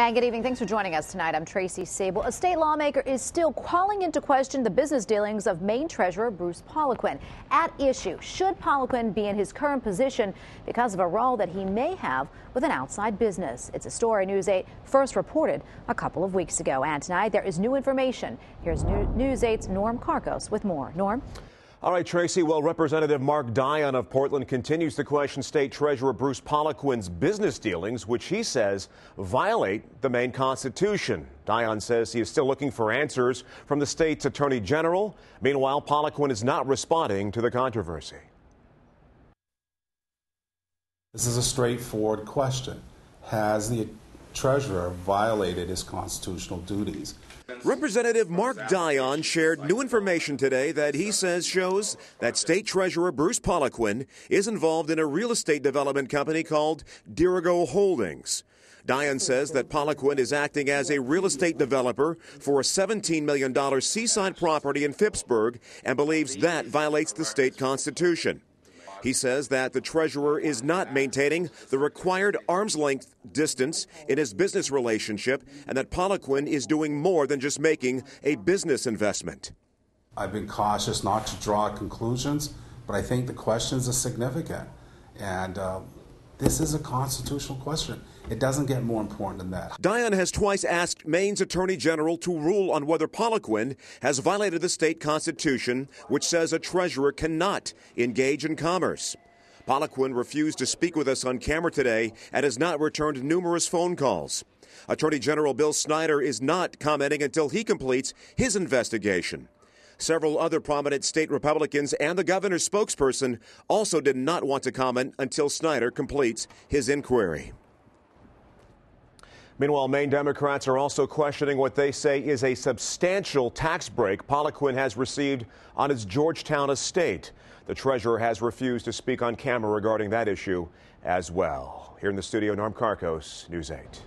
And good evening. Thanks for joining us tonight. I'm Tracy Sabol. A state lawmaker is still calling into question the business dealings of Maine Treasurer Bruce Poliquin. At issue, should Poliquin be in his current position because of a role that he may have with an outside business? It's a story News 8 first reported a couple of weeks ago. And tonight there is new information. Here's News 8's Norm Karkos with more. Norm? All right, Tracy. Well, Representative Mark Dion of Portland continues to question State Treasurer Bruce Poliquin's business dealings, which he says violate the Maine Constitution. Dion says he is still looking for answers from the state's Attorney General. Meanwhile, Poliquin is not responding to the controversy. This is a straightforward question. Has the treasurer violated his constitutional duties? Representative Mark Dion shared new information today that he says shows that State Treasurer Bruce Poliquin is involved in a real estate development company called Dirigo Holdings. Dion says that Poliquin is acting as a real estate developer for a $17 million seaside property in Phippsburg and believes that violates the state constitution. He says that the treasurer is not maintaining the required arm's length distance in his business relationship and that Poliquin is doing more than just making a business investment. I've been cautious not to draw conclusions, but I think the questions are significant. And uh, this is a constitutional question. It doesn't get more important than that. Dion has twice asked Maine's Attorney General to rule on whether Poliquin has violated the state constitution, which says a treasurer cannot engage in commerce. Poliquin refused to speak with us on camera today and has not returned numerous phone calls. Attorney General Bill Schneider is not commenting until he completes his investigation. Several other prominent state Republicans and the governor's spokesperson also did not want to comment until Schneider completes his inquiry. Meanwhile, Maine Democrats are also questioning what they say is a substantial tax break Poliquin has received on his Georgetown estate. The treasurer has refused to speak on camera regarding that issue as well. Here in the studio, Norm Karkos, News 8.